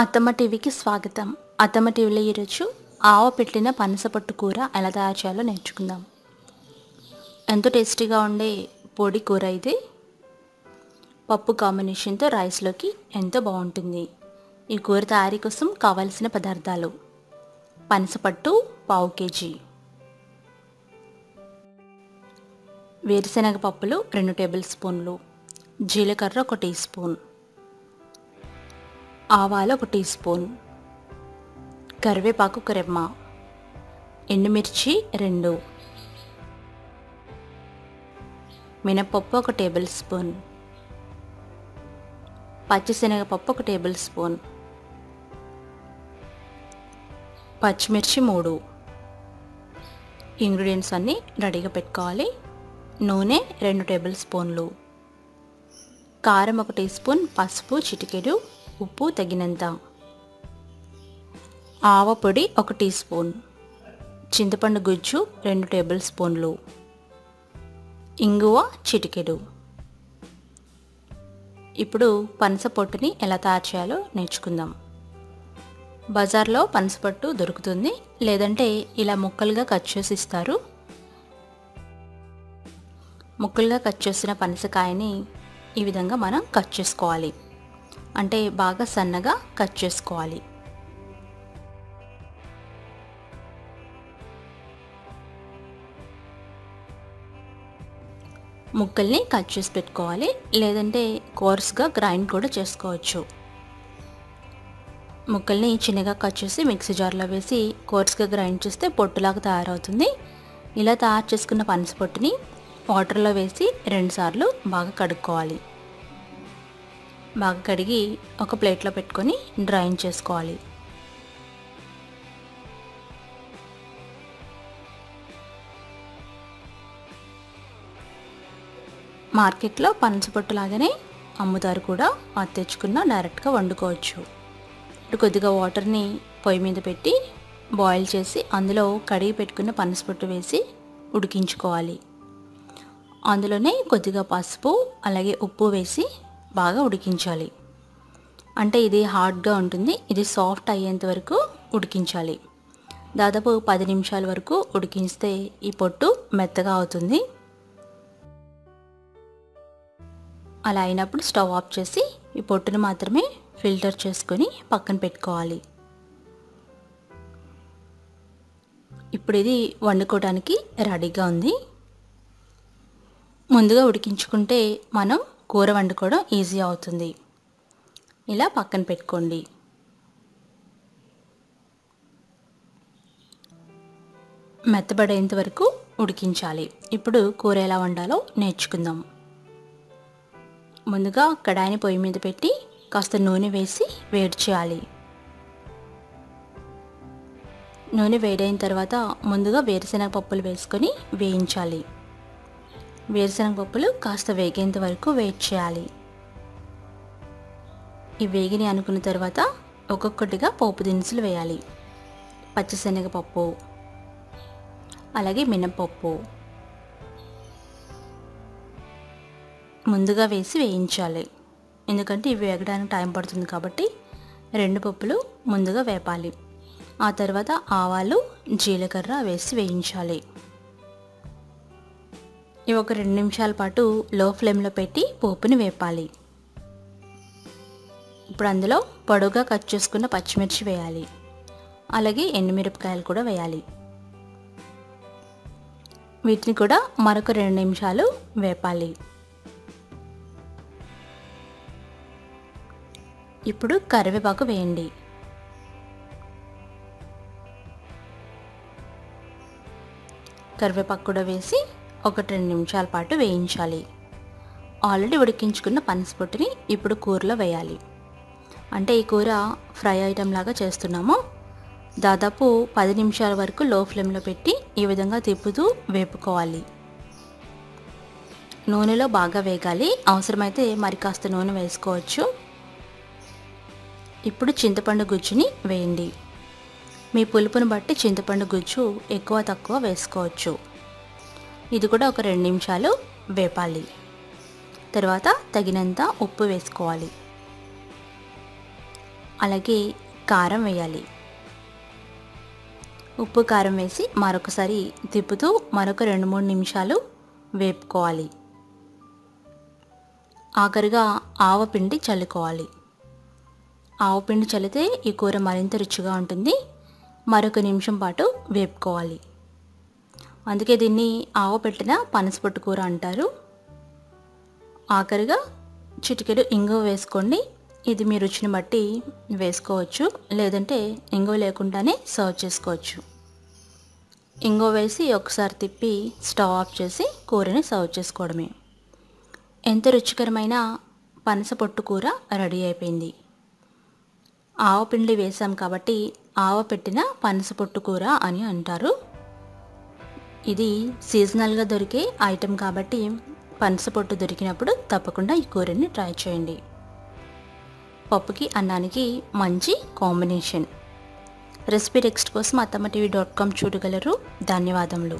అత్తమ్మ టీవీకి స్వాగతం. అత్తమ్మ టీవీలో ఈరోజు ఆవ పెట్టిన పనసపట్టు కూర ఎలా తయారు చేయాలో నేర్చుకుందాం. ఎంతో టేస్టీగా ఉండే పొడి కూర ఇది. పప్పు కాంబినేషన్తో రైస్లోకి ఎంతో బాగుంటుంది. ఈ కూర తయారీ కోసం కావలసిన పదార్థాలు. పనసపట్టు పావు కేజీ. వేరుశనగ పప్పులు రెండు టేబుల్ స్పూన్లు. జీలకర్ర ఒక టీ స్పూన్. ఆవాలు ఒక టీ స్పూన్ కరివేపాకు ఒక రెమ్మ ఎండుమిర్చి రెండు మినపప్పు ఒక టేబుల్ స్పూన్ పచ్చిశనగపప్పు ఒక టేబుల్ స్పూన్ పచ్చిమిర్చి మూడు. ఇంగ్రీడియంట్స్ అన్నీ రెడీగా పెట్టుకోవాలి. నూనె రెండు టేబుల్ స్పూన్లు. కారం ఒక టీ స్పూన్ పసుపు చిటికెడు ఉప్పు తగినంత. ఆవపొడి ఒక టీ స్పూన్. చింతపండు గుజ్జు రెండు టేబుల్ స్పూన్లు. ఇంగువ చిటికెడు. ఇప్పుడు పనస పొట్టుని ఎలా తయారు చేయాలో నేర్చుకుందాం. బజార్లో పనసపట్టు దొరుకుతుంది. లేదంటే ఇలా ముక్కలుగా కట్ చేసి ఇస్తారు. ముక్కలుగా కట్ చేసిన పనసకాయని ఈ విధంగా మనం కట్ చేసుకోవాలి. అంటే బాగా సన్నగా కట్ చేసుకోవాలి. ముక్కల్ని కట్ చేసి పెట్టుకోవాలి. లేదంటే కోర్స్గా గ్రైండ్ కూడా చేసుకోవచ్చు. ముక్కల్ని చిన్నగా కట్ చేసి మిక్సీ జార్లో వేసి కోర్స్గా గ్రైండ్ చేస్తే పొట్టులాగా తయారవుతుంది. ఇలా తయారు చేసుకున్న పనస పొట్టుని వాటర్లో వేసి రెండుసార్లు బాగా కడుక్కోవాలి. బాగా కడిగి ఒక ప్లేట్లో పెట్టుకొని డ్రైన్ చేసుకోవాలి. మార్కెట్లో పనసపొట్టు లాగానే అమ్ముతారు కూడా. అది తెచ్చుకున్న డైరెక్ట్గా వండుకోవచ్చు. ఇప్పుడు కొద్దిగా వాటర్ని పొయ్యి మీద పెట్టి బాయిల్ చేసి అందులో కడిగి పెట్టుకున్న పనసపొట్టు వేసి ఉడికించుకోవాలి. అందులోనే కొద్దిగా పసుపు అలాగే ఉప్పు వేసి బాగా ఉడికించాలి. అంటే ఇది హార్డ్గా ఉంటుంది ఇది సాఫ్ట్ అయ్యేంత వరకు ఉడికించాలి. దాదాపు పది నిమిషాల వరకు ఉడికిస్తే ఈ పొట్టు మెత్తగా అవుతుంది. అలా అయినప్పుడు స్టవ్ ఆఫ్ చేసి ఈ పొట్టును మాత్రమే ఫిల్టర్ చేసుకొని పక్కన పెట్టుకోవాలి. ఇప్పుడు ఇది వండుకోవడానికి రెడీగా ఉంది. ముందుగా ఉడికించుకుంటే మనం కూర వండుకోవడం ఈజీ అవుతుంది. ఇలా పక్కన పెట్టుకోండి. మెత్తబడేంత వరకు ఉడికించాలి. ఇప్పుడు కూర ఎలా వండాలో నేర్చుకుందాం. ముందుగా కడాయిని పొయ్యి మీద పెట్టి కాస్త నూనె వేసి వేడి చేయాలి. నూనె వేడైన తర్వాత ముందుగా వేరుశెనగ పప్పులు వేసుకొని వేయించాలి. వేరుశనగ పప్పులు కాస్త వేగేంత వరకు వెయిట్ చేయాలి. ఈ వేగిని అనుకున్న తర్వాత ఒక్కొక్కటిగా పోపు దినుసులు వేయాలి. పచ్చిశనగపప్పు అలాగే మినపప్పు ముందుగా వేసి వేయించాలి. ఎందుకంటే ఇవి వేగడానికి టైం పడుతుంది కాబట్టి రెండు పప్పులు ముందుగా వేపాలి. ఆ తర్వాత ఆవాలు జీలకర్ర వేసి వేయించాలి. ఇవి ఒక రెండు నిమిషాల పాటు లో ఫ్లేమ్లో పెట్టి పోపుని వేపాలి. ఇప్పుడు అందులో పొడవుగా కట్ చేసుకున్న పచ్చిమిర్చి వేయాలి. అలాగే ఎండుమిరపకాయలు కూడా వేయాలి. వీటిని కూడా మరొక రెండు నిమిషాలు వేపాలి. ఇప్పుడు కరివేపాకు వేయండి. కరివేపాకు కూడా వేసి ఒకటి రెండు నిమిషాల పాటు వేయించాలి. ఆల్రెడీ ఉడికించుకున్న పనసపొట్టుని ఇప్పుడు కూరలో వేయాలి. అంటే ఈ కూర ఫ్రై ఐటెం లాగా చేస్తున్నాము. దాదాపు పది నిమిషాల వరకు లో ఫ్లేమ్లో పెట్టి ఈ విధంగా తిప్పుతూ వేపుకోవాలి. నూనెలో బాగా వేగాలి. అవసరమైతే మరి కాస్త నూనె వేసుకోవచ్చు. ఇప్పుడు చింతపండు గుజ్జుని వేయండి. మీ పులుపును బట్టి చింతపండు గుజ్జు ఎక్కువ తక్కువ వేసుకోవచ్చు. ఇది కూడా ఒక రెండు నిమిషాలు వేపాలి. తర్వాత తగినంత ఉప్పు వేసుకోవాలి. అలాగే కారం వేయాలి. ఉప్పు కారం వేసి మరొకసారి తిప్పుతూ మరొక రెండు మూడు నిమిషాలు వేపుకోవాలి. ఆఖరిగా ఆవపిండి చల్లుకోవాలి. ఆవపిండి చల్లితే ఈ కూర మరింత రుచిగా ఉంటుంది. మరొక నిమిషం పాటు వేపుకోవాలి. అందుకే దీన్ని ఆవ పెట్టిన పనసపొట్టు కూర అంటారు. ఆఖరిగా చిటికెడు ఇంగువ వేసుకోండి. ఇది మీ రుచిని బట్టి వేసుకోవచ్చు. లేదంటే ఇంగువ లేకుండానే సర్వ్ చేసుకోవచ్చు. ఇంగువ వేసి ఒకసారి తిప్పి స్టవ్ ఆఫ్ చేసి కూరని సర్వ్ చేసుకోవడమే. ఎంత రుచికరమైన పనస పొట్టు కూర రెడీ అయిపోయింది. ఆవపిండి వేసాం కాబట్టి ఆవ పెట్టిన పనస పొట్టు కూర అని అంటారు. ఇది సీజనల్గా దొరికే ఐటెం కాబట్టి పనస పొట్టు దొరికినప్పుడు తప్పకుండా ఈ కూరని ట్రై చేయండి. పప్పుకి అన్నానికి మంచి కాంబినేషన్ రెసిపీ టెక్స్ట్ కోసం అత్తమ్మ టీవీ డాట్ కామ్ చూడగలరు. ధన్యవాదములు.